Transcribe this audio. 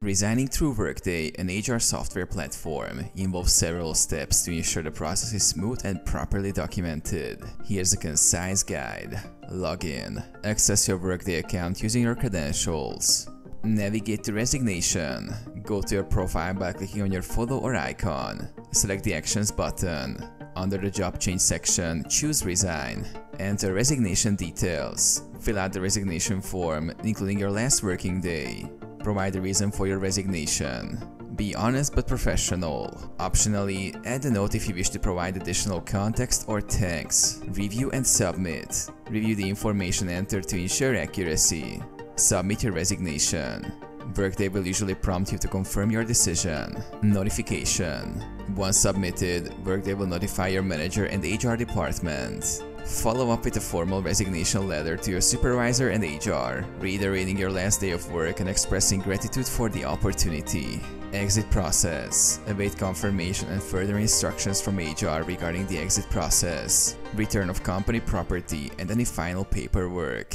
Resigning through Workday, an HR software platform, involves several steps to ensure the process is smooth and properly documented. Here's a concise guide. Log in. Access your Workday account using your credentials. Navigate to Resignation. Go to your profile by clicking on your photo or icon. Select the Actions button. Under the Job Change section, choose Resign. Enter resignation details. Fill out the resignation form, including your last working day. Provide the reason for your resignation. Be honest but professional. Optionally, add a note if you wish to provide additional context or thanks. Review and submit. Review the information entered to ensure accuracy. Submit your resignation. Workday will usually prompt you to confirm your decision. Notification. Once submitted, Workday will notify your manager and HR department. Follow up with a formal resignation letter to your supervisor and HR, reiterating your last day of work and expressing gratitude for the opportunity. Exit process. Await confirmation and further instructions from HR regarding the exit process, return of company property, and any final paperwork.